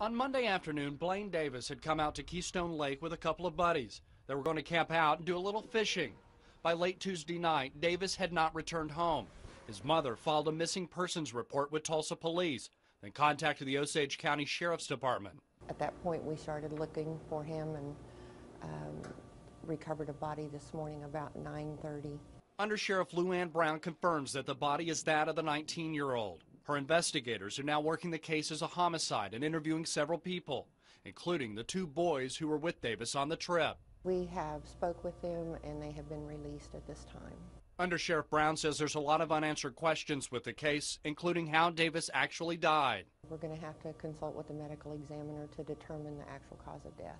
On Monday afternoon, Blayne Davis had come out to Keystone Lake with a couple of buddies. They were going to camp out and do a little fishing. By late Tuesday night, Davis had not returned home. His mother filed a missing persons report with Tulsa police, then contacted the Osage County Sheriff's Department. At that point, we started looking for him and um, recovered a body this morning about 9:30. Under Sheriff Luann Brown confirms that the body is that of the 19 year old. Her investigators are now working the case as a homicide and interviewing several people, including the two boys who were with Davis on the trip. We have spoke with them and they have been released at this time. Under Sheriff Brown says there's a lot of unanswered questions with the case, including how Davis actually died. We're going to have to consult with the medical examiner to determine the actual cause of death.